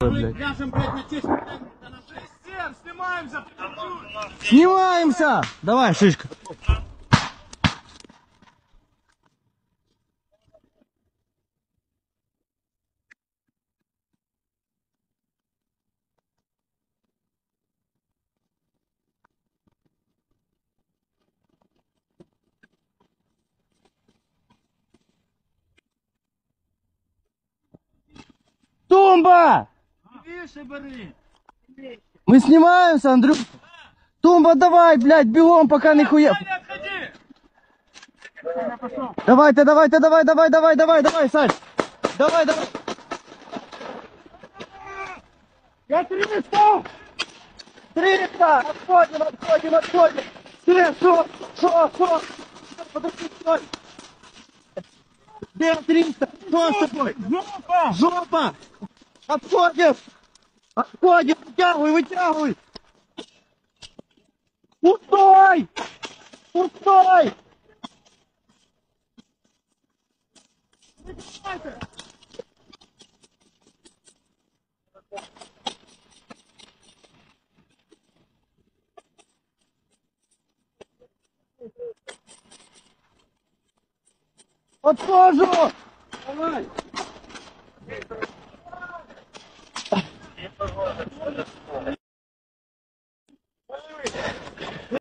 блядь. Ляжем, блядь, на честь. Всем, снимаемся. Снимаемся! Давай, шишка. Тумба! Бери. Мы снимаемся, Андрюх. Тумба, давай, блядь, бегом, пока нихуя. Не отходи. Давайте, давайте, давай, давай, давай, давай, давай, Сань. Давай, давай. Я 300. 300! Отходим, отходим, отходим! Все, что? Что, что? Подожди, стой! Где 300? Что с тобой? Жопа. Жопа! Отходим! Отходим! Вытягивай, вытягивай! Пустой! Пустой! Отхожу! Давай!